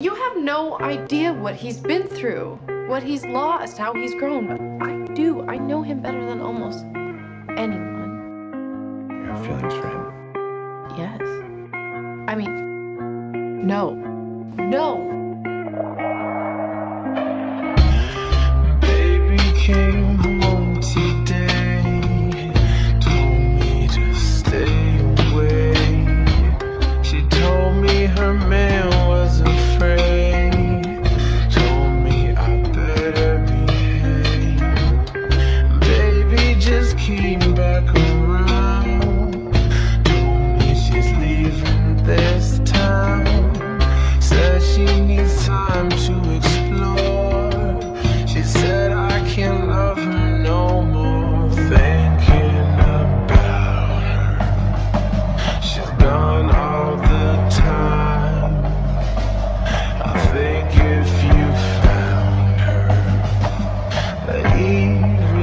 You have no idea what he's been through, what he's lost, how he's grown. But I do. I know him better than almost anyone. You have feelings for him? Yes. I mean, no. No! dreams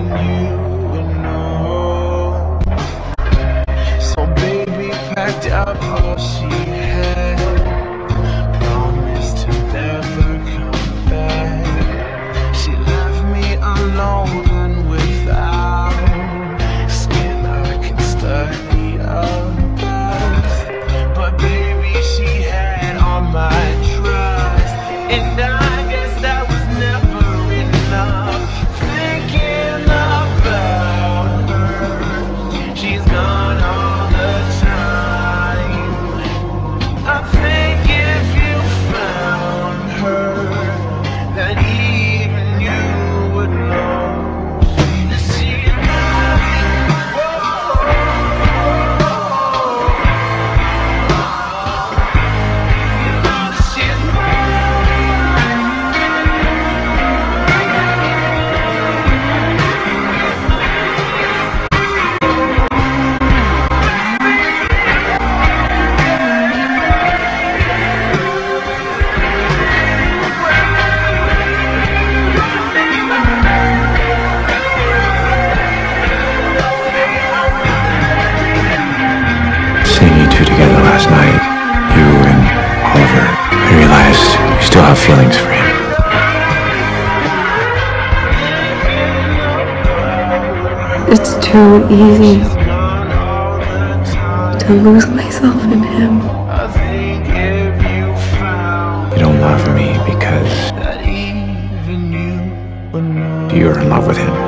feelings for him. It's too easy to lose myself in him. You don't love me because you're in love with him.